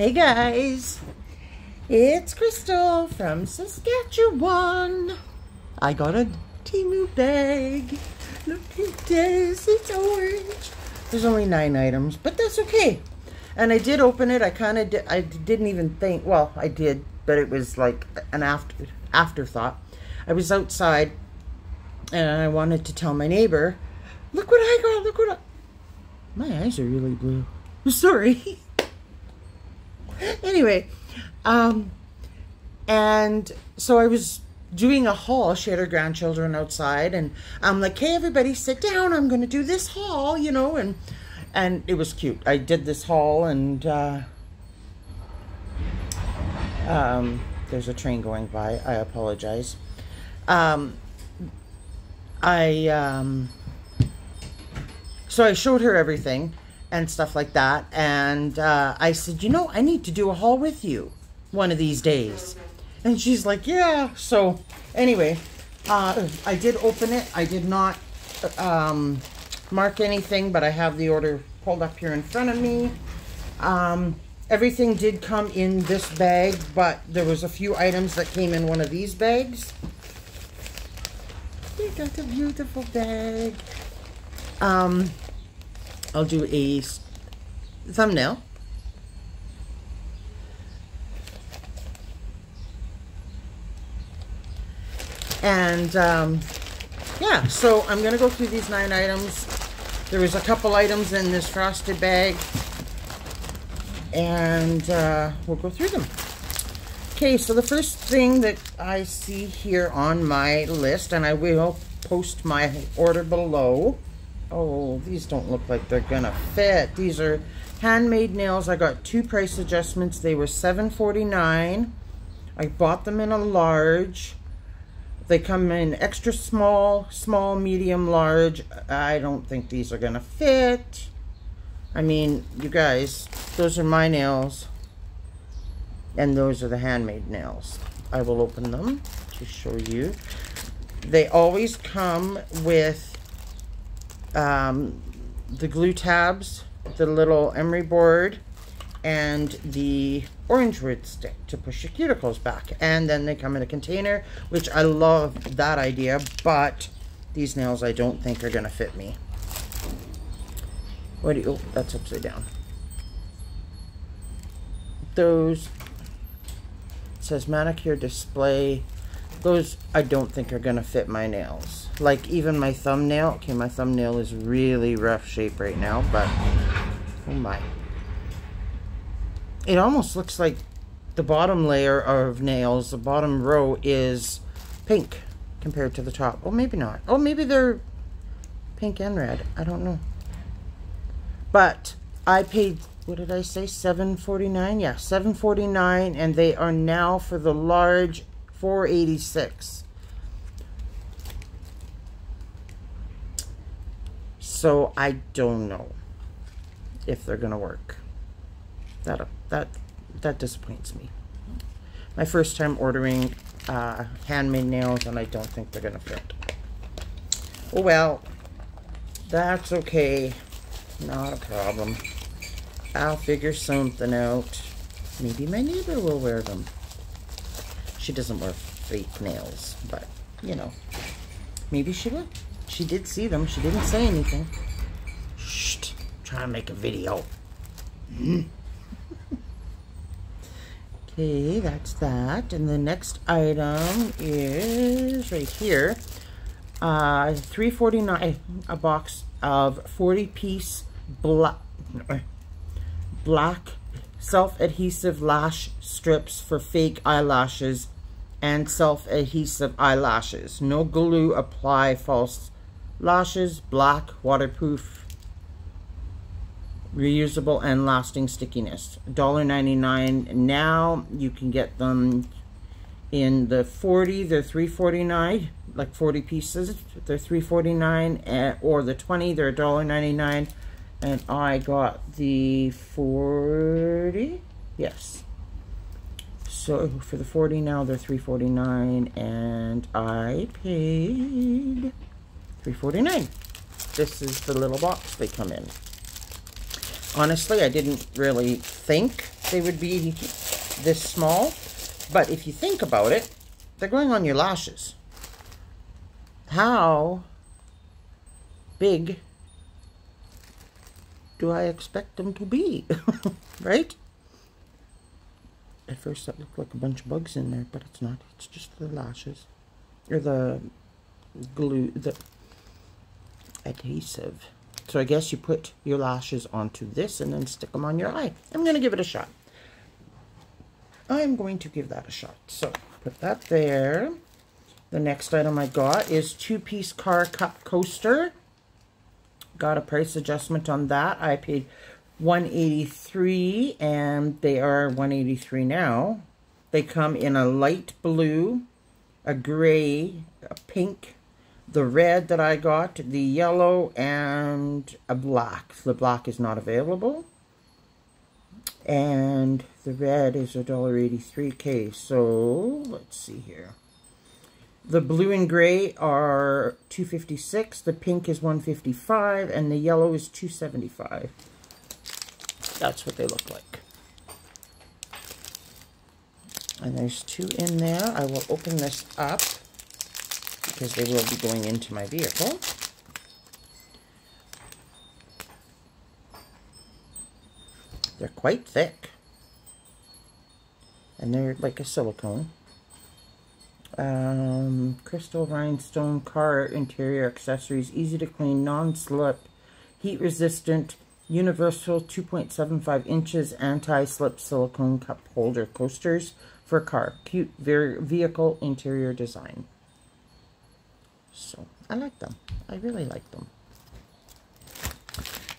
Hey guys, it's Crystal from Saskatchewan. I got a Temu bag. Look at this, it's orange. There's only nine items, but that's okay. And I did open it. I kind of did, I didn't even think. Well, I did, but it was like an after afterthought. I was outside, and I wanted to tell my neighbor, "Look what I got! Look what I." My eyes are really blue. Sorry. anyway, um, and so I was doing a haul. She had her grandchildren outside, and I'm like, "Hey, everybody, sit down. I'm going to do this haul," you know, and and it was cute. I did this haul, and uh, um, there's a train going by. I apologize. Um, I um, so I showed her everything and stuff like that, and uh, I said, you know, I need to do a haul with you one of these days. And she's like, yeah. So anyway, uh, I did open it. I did not um, mark anything, but I have the order pulled up here in front of me. Um, everything did come in this bag, but there was a few items that came in one of these bags. We got a beautiful bag. Um, I'll do a thumbnail. And um, yeah, so I'm going to go through these nine items. There was a couple items in this frosted bag. And uh, we'll go through them. Okay, so the first thing that I see here on my list, and I will post my order below. Oh, these don't look like they're gonna fit. These are handmade nails. I got two price adjustments. They were $7.49. I bought them in a large. They come in extra small, small, medium, large. I don't think these are going to fit. I mean, you guys, those are my nails. And those are the handmade nails. I will open them to show you. They always come with um, the glue tabs, the little emery board, and the orange root stick to push your cuticles back. And then they come in a container, which I love that idea, but these nails I don't think are going to fit me. What do you, oh, that's upside down. Those, says manicure display. Those I don't think are going to fit my nails. Like even my thumbnail. Okay, my thumbnail is really rough shape right now, but oh my it almost looks like the bottom layer of nails, the bottom row is pink compared to the top. Oh, maybe not. Oh, maybe they're pink and red. I don't know. But I paid, what did I say, Seven forty nine. Yeah, seven forty nine, and they are now for the large 486 So I don't know if they're going to work. That that that disappoints me. My first time ordering uh, handmade nails, and I don't think they're gonna fit. Oh well, that's okay. Not a problem. I'll figure something out. Maybe my neighbor will wear them. She doesn't wear fake nails, but you know, maybe she will. She did see them. She didn't say anything. Shh. Trying to make a video. Okay, that's that. And the next item is right here. Uh, 349 a box of 40 piece black black self-adhesive lash strips for fake eyelashes and self-adhesive eyelashes. No glue apply false lashes, black, waterproof, reusable and lasting stickiness. $1.99 now. You can get them in the 40, they're 3.49, like 40 pieces. They're 3.49 eh, or the 20, they're $1.99 and I got the 40. Yes. So for the 40 now they're 3.49 and I paid 3.49. This is the little box they come in honestly, I didn't really think they would be this small. But if you think about it, they're going on your lashes. How big do I expect them to be? right? At first that looked like a bunch of bugs in there, but it's not. It's just the lashes. Or the glue, the adhesive. So I guess you put your lashes onto this and then stick them on your eye. I'm going to give it a shot. I'm going to give that a shot. So put that there. The next item I got is two-piece car cup coaster. Got a price adjustment on that. I paid 183 and they are 183 now. They come in a light blue, a gray, a pink, the red that I got, the yellow, and a black. The black is not available. And the red is a dollar eighty-three $1.83. So, let's see here. The blue and gray are 256 the pink is 155 and the yellow is 275 That's what they look like. And there's two in there. I will open this up because they will be going into my vehicle. They're quite thick. And they're like a silicone um, crystal rhinestone car interior accessories, easy to clean, non-slip, heat resistant, universal 2.75 inches anti-slip silicone cup holder coasters for car. Cute vehicle interior design. So, I like them. I really like them.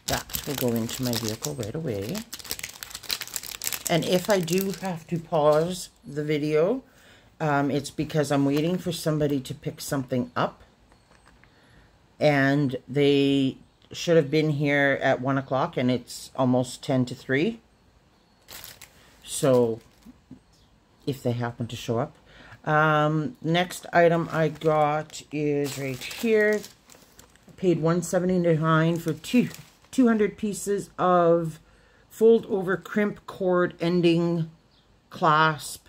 That will go into my vehicle right away. And if I do have to pause the video um, it's because I'm waiting for somebody to pick something up. And they should have been here at 1 o'clock and it's almost 10 to 3. So, if they happen to show up. Um, next item I got is right here. paid 179 for two, 200 pieces of fold over crimp cord ending clasp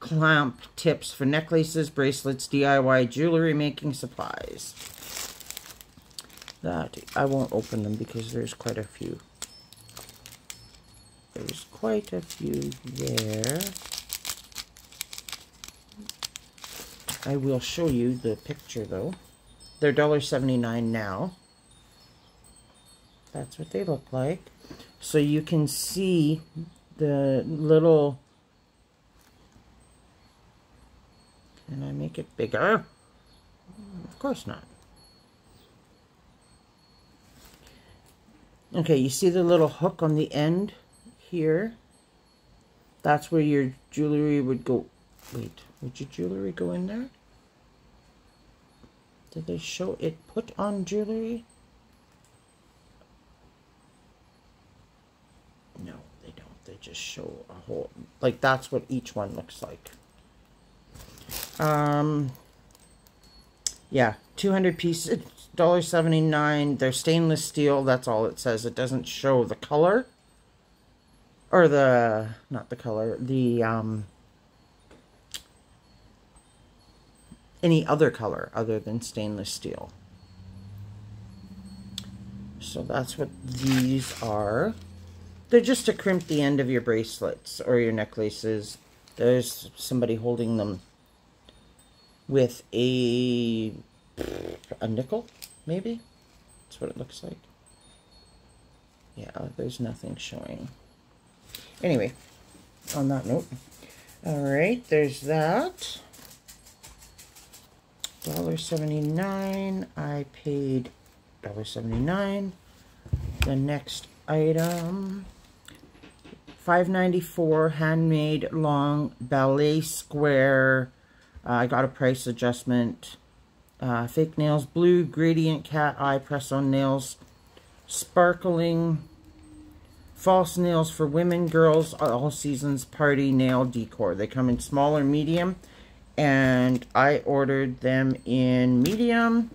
clamp tips for necklaces, bracelets, DIY jewelry making supplies. That, I won't open them because there's quite a few. There's quite a few there. I will show you the picture though. They're $1.79 now. That's what they look like. So you can see the little Can I make it bigger? Of course not. Okay, you see the little hook on the end here? That's where your jewelry would go. Wait, would your jewelry go in there? Did they show it put on jewelry? No, they don't. They just show a whole... Like, that's what each one looks like. Um, yeah, 200 pieces, $1.79. They're stainless steel. That's all it says. It doesn't show the color. Or the, not the color, the, um, any other color other than stainless steel. So that's what these are. They're just to crimp the end of your bracelets or your necklaces. There's somebody holding them with a a nickel, maybe? That's what it looks like. Yeah, there's nothing showing. Anyway, on that note, all right, there's that. $1.79. I paid $1.79. The next item, 5.94 handmade long ballet square uh, I got a price adjustment. Uh, fake nails, blue gradient cat eye press-on nails, sparkling false nails for women, girls, all seasons party nail decor. They come in small or medium, and I ordered them in medium.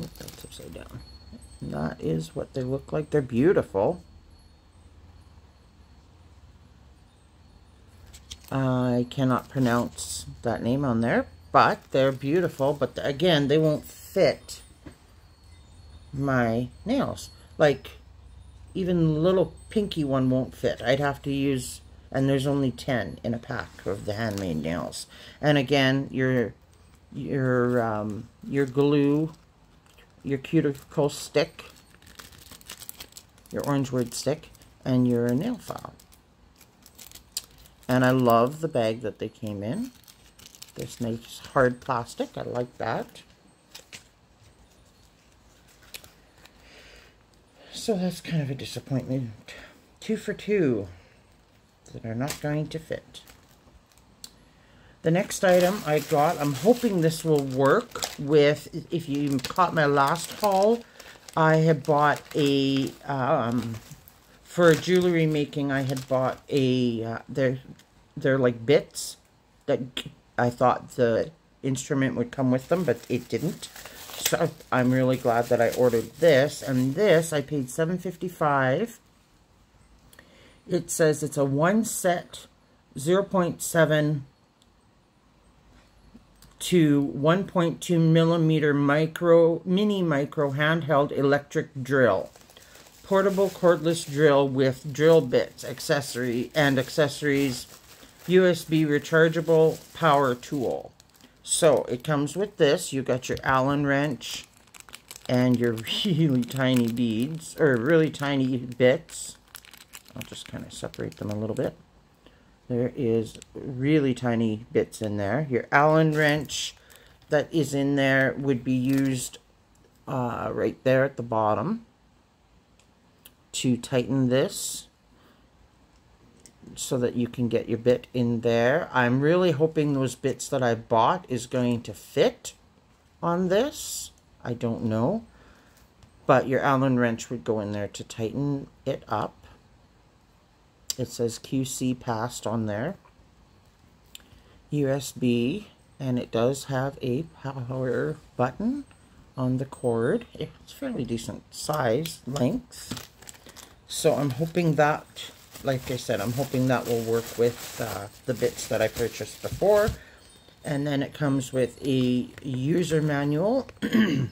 Oh, that's upside down. That is what they look like. They're beautiful. I cannot pronounce that name on there, but they're beautiful. But again, they won't fit my nails. Like, even the little pinky one won't fit. I'd have to use and there's only 10 in a pack of the handmade nails. And again, your, your, um, your glue, your cuticle stick, your orange wood stick, and your nail file. And I love the bag that they came in. This nice hard plastic. I like that. So that's kind of a disappointment. Two for two that are not going to fit. The next item I got, I'm hoping this will work with, if you caught my last haul, I had bought a, um, for jewelry making, I had bought a, uh, they're, they're like bits that I thought the instrument would come with them, but it didn't. So I'm really glad that I ordered this. And this, I paid $7.55. It says it's a one set 0.7 to 1.2 millimeter micro, mini micro handheld electric drill. Portable cordless drill with drill bits, accessory, and accessories, USB rechargeable power tool. So it comes with this. You got your Allen wrench and your really tiny beads, or really tiny bits. I'll just kind of separate them a little bit. There is really tiny bits in there. Your Allen wrench that is in there would be used uh, right there at the bottom to tighten this so that you can get your bit in there. I'm really hoping those bits that I bought is going to fit on this. I don't know. But your Allen wrench would go in there to tighten it up. It says QC passed on there. USB, and it does have a power button on the cord. It's fairly decent size, length. So I'm hoping that like I said, I'm hoping that will work with uh, the bits that I purchased before. And then it comes with a user manual. okay.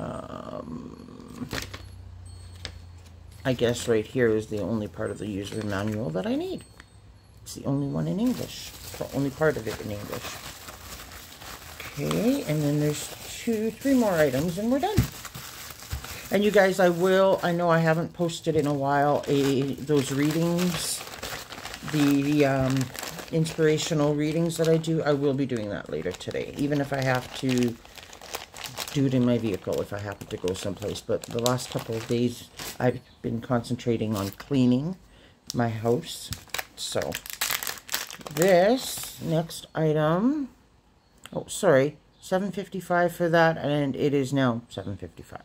Um, I guess right here is the only part of the user manual that I need. It's the only one in English. The only part of it in English. Okay, and then there's two, three more items, and we're done. And you guys, I will, I know I haven't posted in a while, a those readings, the um, inspirational readings that I do, I will be doing that later today, even if I have to it in my vehicle if I happen to go someplace. But the last couple of days, I've been concentrating on cleaning my house. So, this next item, oh, sorry, 755 for that, and it is now 755.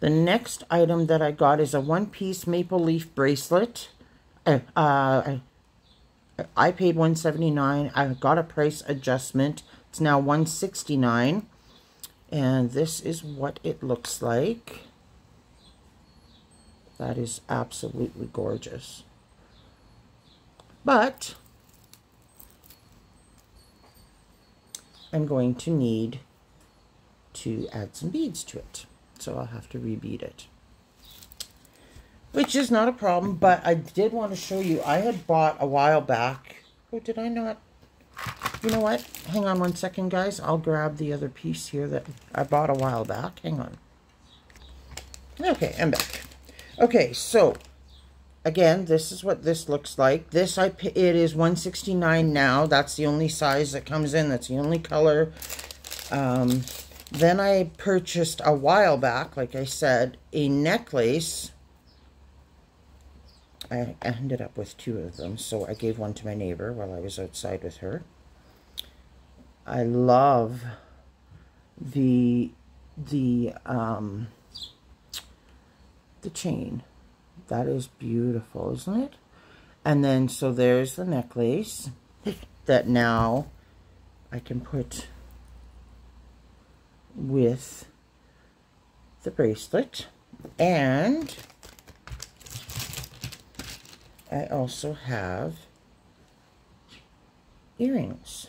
The next item that I got is a one-piece maple leaf bracelet. Uh, uh, I paid 179 I got a price adjustment. It's now 169 And this is what it looks like. That is absolutely gorgeous. But I'm going to need to add some beads to it. So I'll have to rebead it. Which is not a problem, but I did want to show you. I had bought a while back. Oh, did I not? You know what? Hang on one second, guys. I'll grab the other piece here that I bought a while back. Hang on. Okay, I'm back. Okay, so again, this is what this looks like. This, I it is 169 now. That's the only size that comes in. That's the only color. Um, then I purchased a while back, like I said, a necklace. I ended up with two of them, so I gave one to my neighbor while I was outside with her. I love the the um the chain that is beautiful, isn't it? And then, so there's the necklace that now I can put with the bracelet. And I also have earrings.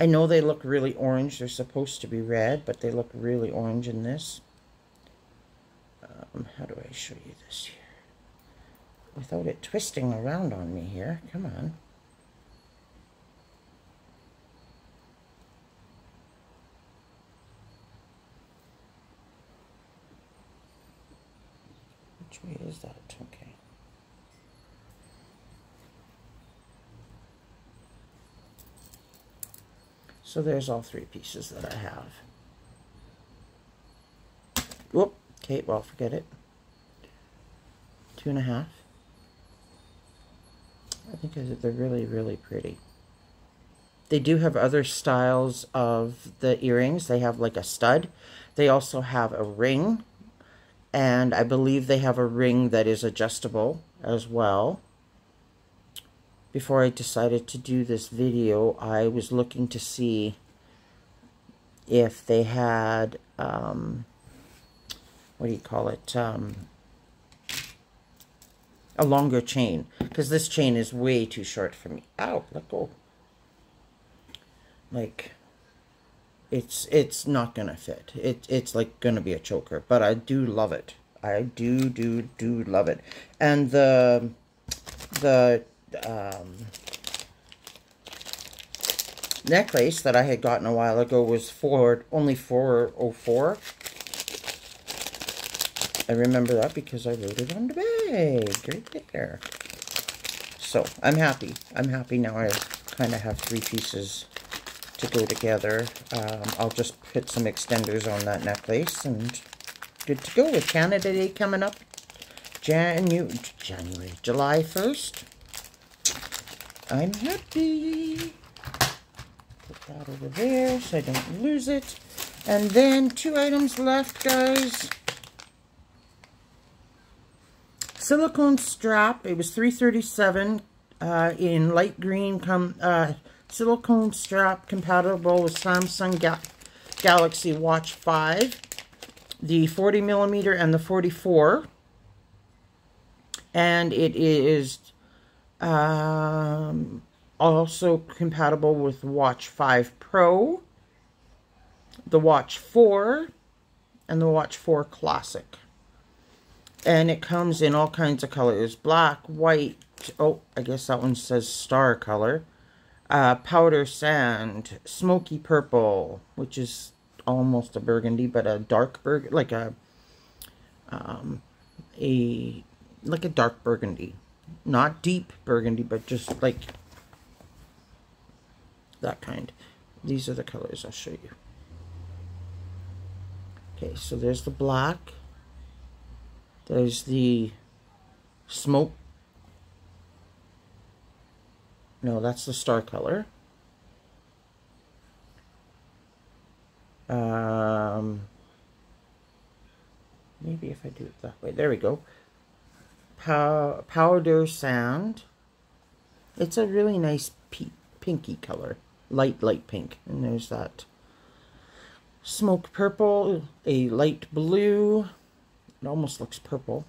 I know they look really orange. They're supposed to be red, but they look really orange in this. Um, how do I show you this here? Without it twisting around on me here. Come on. Which way is that? Okay. So there's all three pieces that I have. Whoop. Okay, well, forget it. Two and a half. I think they're really, really pretty. They do have other styles of the earrings. They have like a stud. They also have a ring. And I believe they have a ring that is adjustable as well before I decided to do this video, I was looking to see if they had, um, what do you call it, um, a longer chain. Because this chain is way too short for me. Ow, let go. Like, it's it's not going to fit. It, it's like going to be a choker. But I do love it. I do, do, do love it. And the, the um, necklace that I had gotten a while ago was for only 404. I remember that because I wrote it on the bag right there. So I'm happy. I'm happy now I kind of have three pieces to go together. Um, I'll just put some extenders on that necklace and good to go with Canada Day coming up Janu January, July 1st. I'm happy. Put that over there so I don't lose it. And then two items left, guys. Silicone strap. It was 337 uh, in light green. Come uh, silicone strap compatible with Samsung Ga Galaxy Watch 5. The 40 millimeter and the 44. And it is um, also compatible with Watch 5 Pro, the Watch 4, and the Watch 4 Classic. And it comes in all kinds of colors. Black, white, oh, I guess that one says star color. Uh, powder sand, smoky purple, which is almost a burgundy, but a dark burgundy, like a, um, a, like a dark burgundy. Not deep burgundy, but just like that kind. These are the colors I'll show you. Okay, so there's the black. There's the smoke. No, that's the star color. Um, maybe if I do it that way. There we go pow powder sand. It's a really nice pinky color. Light, light pink. And there's that smoke purple, a light blue. It almost looks purple.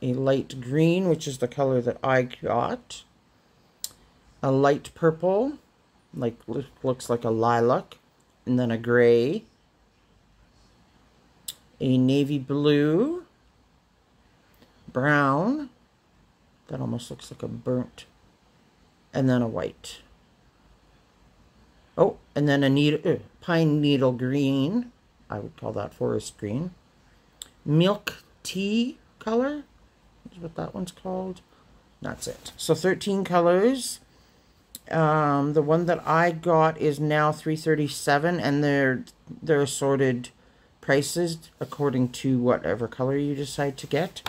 A light green, which is the color that I got. A light purple, like looks like a lilac. And then a gray. A navy blue brown. That almost looks like a burnt. And then a white. Oh, and then a needle, uh, pine needle green. I would call that forest green. Milk tea color is what that one's called. That's it. So 13 colors. Um, the one that I got is now 337 and they're they're assorted prices according to whatever color you decide to get.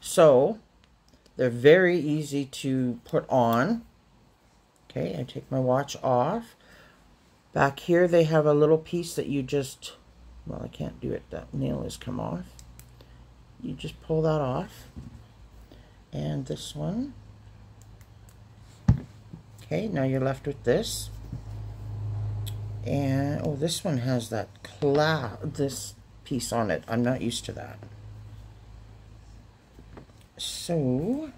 So, they're very easy to put on. Okay, I take my watch off. Back here, they have a little piece that you just, well, I can't do it. That nail has come off. You just pull that off. And this one. Okay, now you're left with this. And, oh, this one has that cloud, this piece on it. I'm not used to that. So,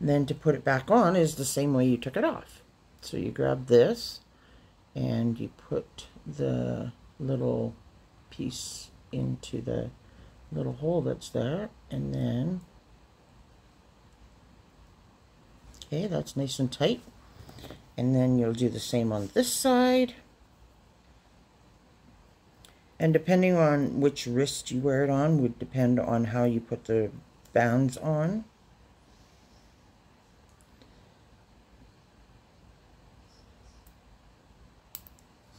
then to put it back on is the same way you took it off. So you grab this and you put the little piece into the little hole that's there and then okay that's nice and tight and then you'll do the same on this side and depending on which wrist you wear it on would depend on how you put the bands on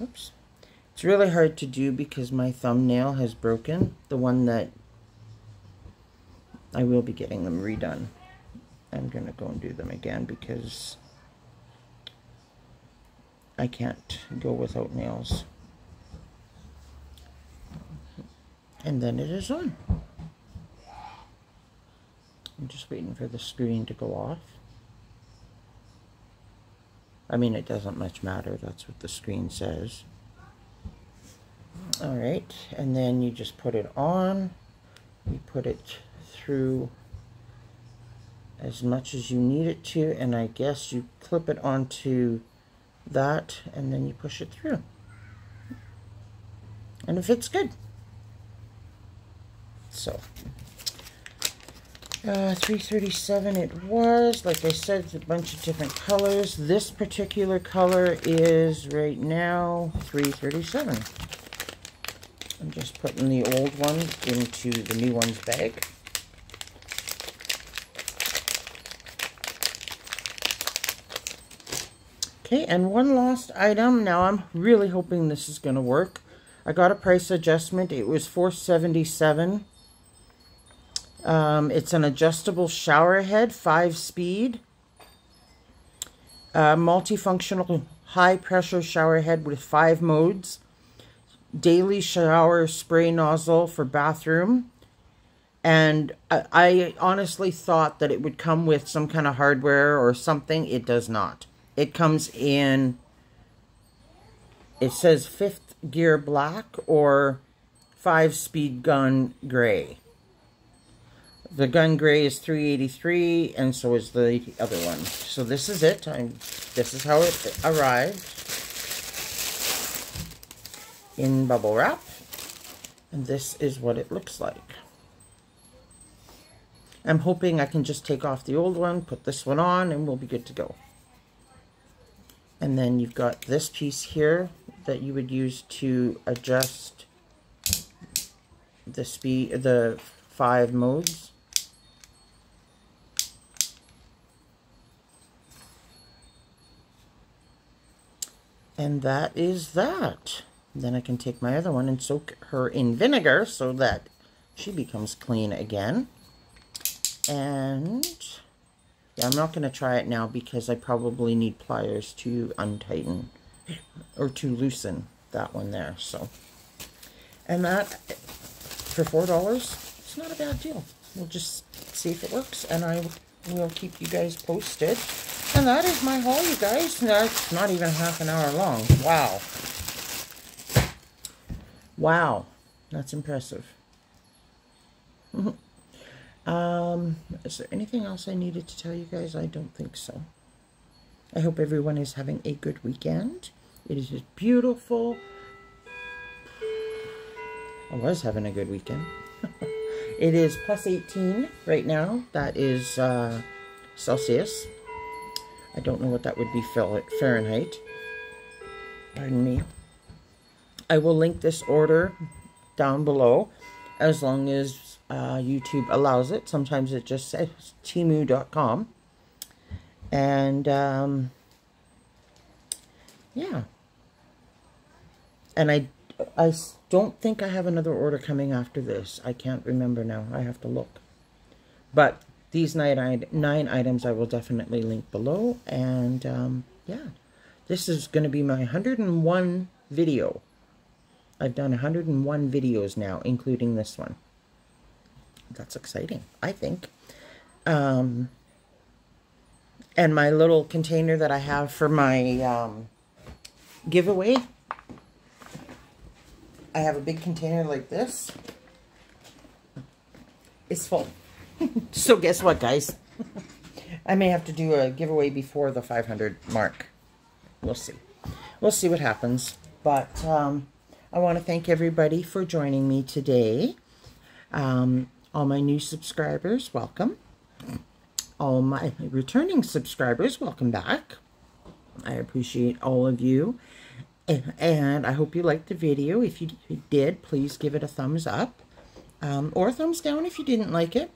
oops it's really hard to do because my thumbnail has broken the one that I will be getting them redone. I'm going to go and do them again because I can't go without nails. And then it is on. I'm just waiting for the screen to go off. I mean, it doesn't much matter. That's what the screen says. Alright, and then you just put it on. You put it through as much as you need it to and I guess you clip it onto that and then you push it through and it fits good so uh, 337 it was like I said it's a bunch of different colors this particular color is right now 337 I'm just putting the old one into the new one's bag Okay, and one last item. Now I'm really hoping this is going to work. I got a price adjustment. It was 477 um, It's an adjustable shower head, 5 speed. Uh, multifunctional high pressure shower head with 5 modes. Daily shower spray nozzle for bathroom. And I, I honestly thought that it would come with some kind of hardware or something. It does not. It comes in, it says fifth gear black or five speed gun gray. The gun gray is 383 and so is the other one. So this is it. I'm, this is how it arrived in bubble wrap. And this is what it looks like. I'm hoping I can just take off the old one, put this one on, and we'll be good to go. And then you've got this piece here that you would use to adjust the speed, the five modes. And that is that. Then I can take my other one and soak her in vinegar so that she becomes clean again. And yeah, I'm not going to try it now because I probably need pliers to untighten or to loosen that one there. So, and that for four dollars, it's not a bad deal. We'll just see if it works, and I will keep you guys posted. And that is my haul, you guys. That's not even half an hour long. Wow. Wow. That's impressive. Um, is there anything else I needed to tell you guys? I don't think so. I hope everyone is having a good weekend. It is beautiful. I was having a good weekend. it is plus 18 right now. That is uh, Celsius. I don't know what that would be Fahrenheit. Pardon me. I will link this order down below as long as uh, YouTube allows it. Sometimes it just says Temu.com. And, um, yeah. And I, I don't think I have another order coming after this. I can't remember now. I have to look. But these nine, nine items I will definitely link below. And, um, yeah. This is going to be my 101 video. I've done 101 videos now, including this one that's exciting, I think. Um, and my little container that I have for my um, giveaway. I have a big container like this. It's full. So guess what, guys? I may have to do a giveaway before the 500 mark. We'll see. We'll see what happens. But um, I want to thank everybody for joining me today. Um, all my new subscribers, welcome. All my returning subscribers, welcome back. I appreciate all of you. And I hope you liked the video. If you did, please give it a thumbs up. Um, or thumbs down if you didn't like it.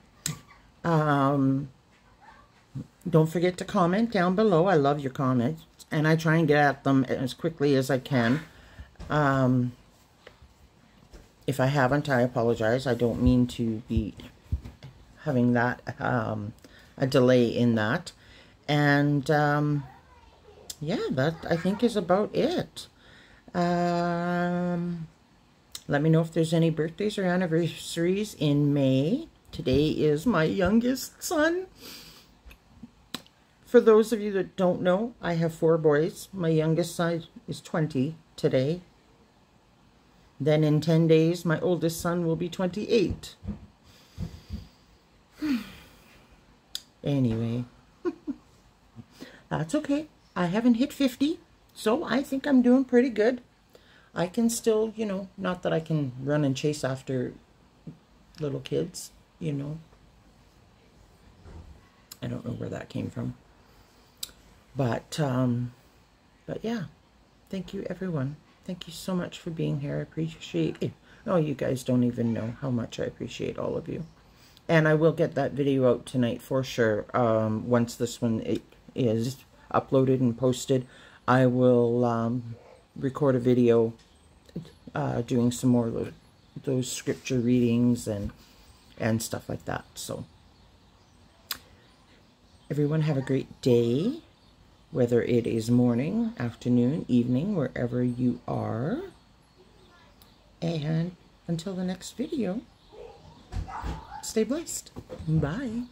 Um, don't forget to comment down below. I love your comments. And I try and get at them as quickly as I can. Um, if I haven't, I apologize. I don't mean to be having that, um, a delay in that. And, um, yeah, that I think is about it. Um, let me know if there's any birthdays or anniversaries in May. Today is my youngest son. For those of you that don't know, I have four boys. My youngest son is 20 today. Then in 10 days, my oldest son will be 28. anyway, that's okay. I haven't hit 50, so I think I'm doing pretty good. I can still, you know, not that I can run and chase after little kids, you know. I don't know where that came from. But, um, but yeah, thank you everyone. Thank you so much for being here. I appreciate it. Oh, you guys don't even know how much I appreciate all of you. And I will get that video out tonight for sure. Um, once this one is uploaded and posted, I will um, record a video uh, doing some more those scripture readings and and stuff like that. So everyone have a great day, whether it is morning, afternoon, evening, wherever you are. And until the next video, stay blessed. Bye.